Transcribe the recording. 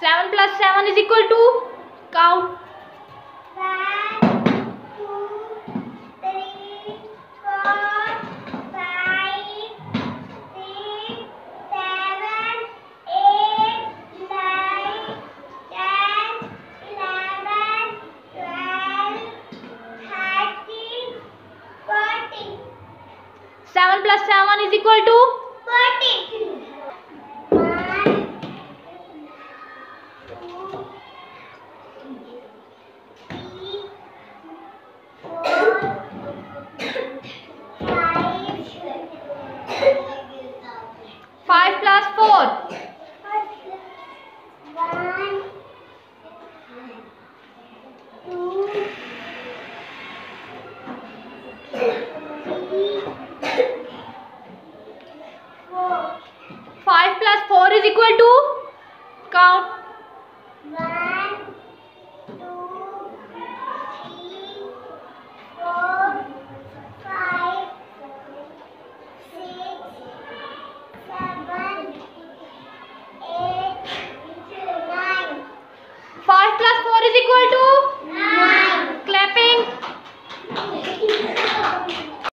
7 plus 7 is equal to count One, two, three, four, five, six, seven, eight, nine, ten, eleven, twelve, thirteen, fourteen. 7 plus 7 is equal to five plus four five plus four is equal to count is equal to